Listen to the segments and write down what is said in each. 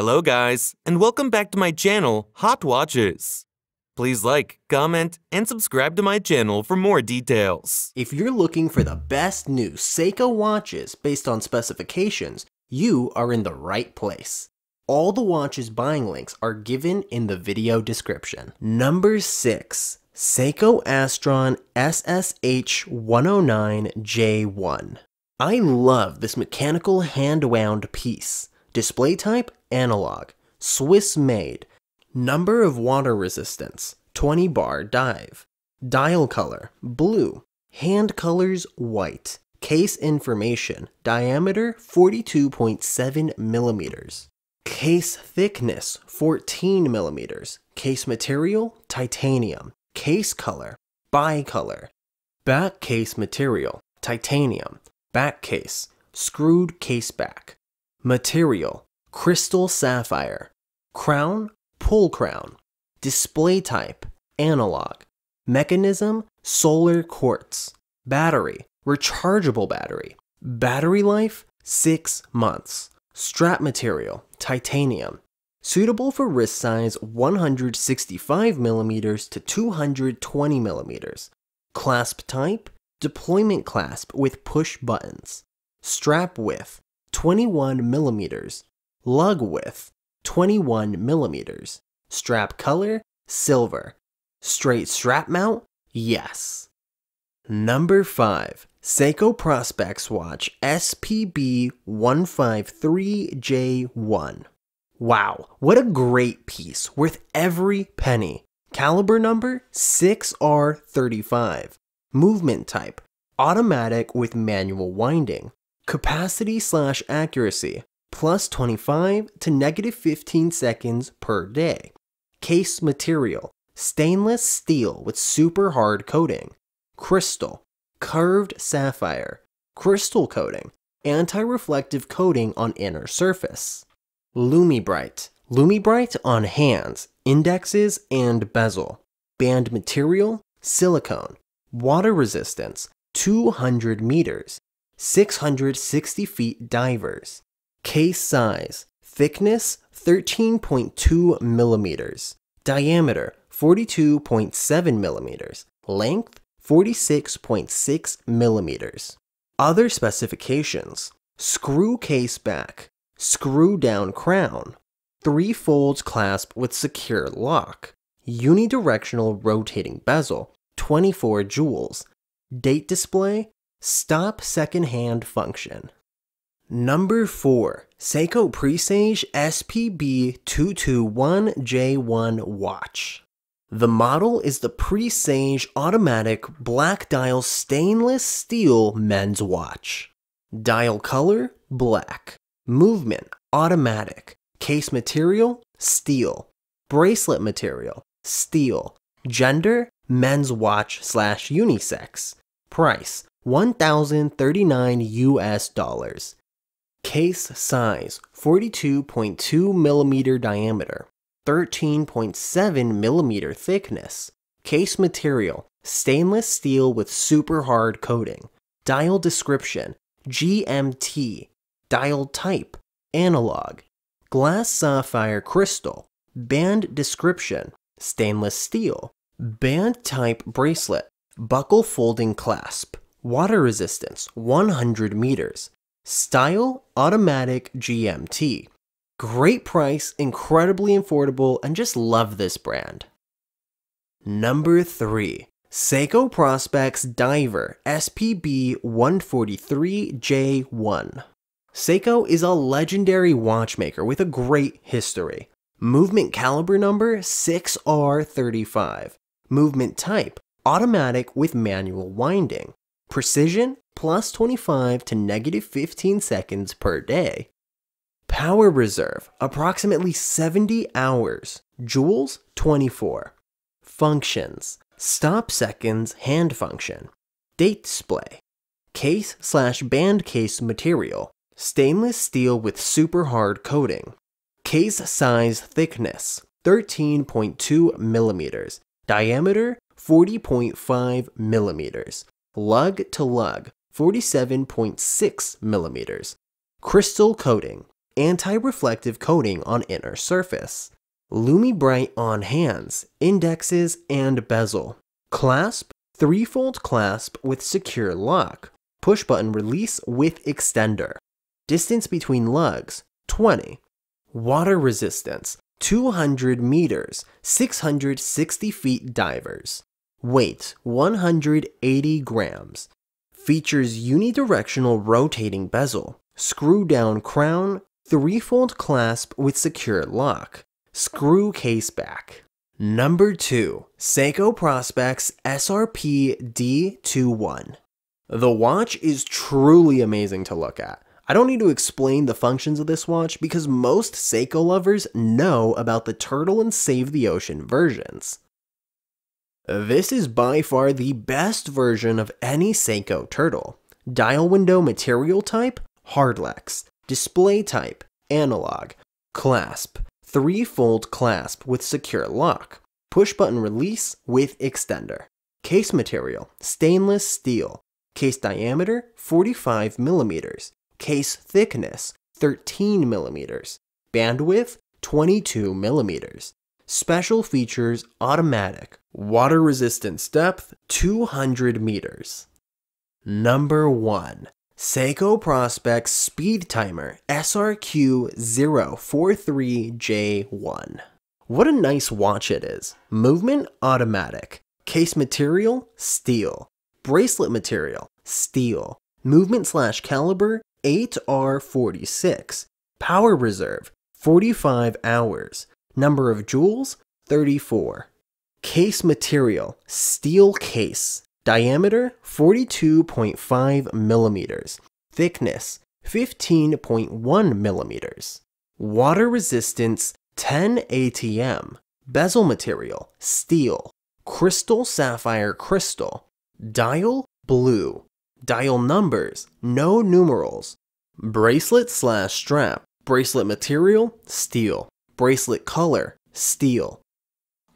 Hello guys, and welcome back to my channel, Hot Watches. Please like, comment, and subscribe to my channel for more details. If you're looking for the best new Seiko watches based on specifications, you are in the right place. All the watches buying links are given in the video description. Number 6. Seiko Astron SSH 109J1. I love this mechanical hand-wound piece. Display type, analog. Swiss made. Number of water resistance, 20 bar dive. Dial color, blue. Hand colors, white. Case information, diameter 42.7 millimeters. Case thickness, 14 millimeters. Case material, titanium. Case color, bicolor. Back case material, titanium. Back case, screwed case back. Material, crystal sapphire. Crown, pull crown. Display type, analog. Mechanism, solar quartz. Battery, rechargeable battery. Battery life, 6 months. Strap material, titanium. Suitable for wrist size 165mm to 220mm. Clasp type, deployment clasp with push buttons. Strap width, 21mm. Lug width, 21 millimeters, Strap color, silver. Straight strap mount, yes. Number 5. Seiko Prospex Watch SPB 153J1. Wow, what a great piece, worth every penny. Caliber number 6R35. Movement type automatic with manual winding. Capacity slash accuracy plus 25 to negative 15 seconds per day. Case material stainless steel with super hard coating. Crystal curved sapphire, crystal coating, anti-reflective coating on inner surface. LumiBrite, LumiBrite on hands, indexes, and bezel. Band material, silicone. Water resistance, 200 meters. 660 feet divers. Case size, thickness, 13.2 millimeters. Diameter, 42.7 millimeters. Length, 46.6 millimeters. Other specifications screw case back, screw down crown, three folds clasp with secure lock, unidirectional rotating bezel, 24 jewels, date display, stop second hand function. Number 4. Seiko Presage SPB 221J1 watch. The model is the Presage automatic black dial stainless steel men's watch. Dial color black. Movement automatic. Case material steel. Bracelet material steel. Gender men's watch slash unisex. Price 1039 US dollars. Case size 42.2 millimeter diameter, 13.7 millimeter thickness. Case material stainless steel with super hard coating. Dial description GMT. Dial type analog. Glass sapphire crystal. Band description stainless steel. Band type bracelet. Buckle folding clasp. Water resistance 100 meters. Style Automatic GMT. Great price, incredibly affordable, and just love this brand. Number 3. Seiko Prospex Diver SPB 143J1. Seiko is a legendary watchmaker with a great history. Movement caliber number 6R35. Movement type automatic with manual winding. Precision plus 25 to negative 15 seconds per day. Power reserve approximately 70 hours. Jewels 24. Functions stop seconds hand function. Date display. Case slash band case material. Stainless steel with super hard coating. Case size thickness 13.2 millimeters. Diameter 40.5 millimeters. Lug to lug 47.6 millimeters. Crystal coating anti-reflective coating on inner surface, LumiBrite on hands, indexes, and bezel, clasp, three-fold clasp with secure lock, push button release with extender, distance between lugs, 20, water resistance, 200 meters, 660 feet divers, weight, 180 grams, features unidirectional rotating bezel, screw down crown, three-fold clasp with secure lock, screw case back. Number 2. Seiko Prospex SRP D21. The watch is truly amazing to look at. I don't need to explain the functions of this watch because most Seiko lovers know about the Turtle and Save the Ocean versions. This is by far the best version of any Seiko Turtle. Dial window material type, Hardlex. Display type, analog. Clasp, three-fold clasp with secure lock. Push button release with extender. Case material, stainless steel. Case diameter, 45 millimeters. Case thickness, 13 millimeters. Bandwidth, 22 millimeters. Special features automatic. Water resistance depth 200 meters. Number 1. Seiko Prospex Speed Timer SRQ043J1. What a nice watch it is. Movement automatic. Case material steel. Bracelet material steel. Movement slash caliber 8R46. Power reserve 45 hours. Number of jewels 34. Case material steel case. Diameter 42.5 millimeters. Thickness 15.1 millimeters. Water resistance 10 ATM. Bezel material steel. Crystal sapphire crystal. Dial blue. Dial numbers, no numerals. Bracelet slash strap. Bracelet material, steel. Bracelet color, steel.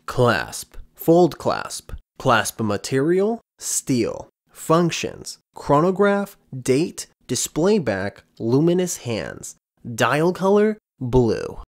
Clasp, fold clasp. Clasp material, steel. Functions, chronograph, date, display back, luminous hands. Dial color, blue.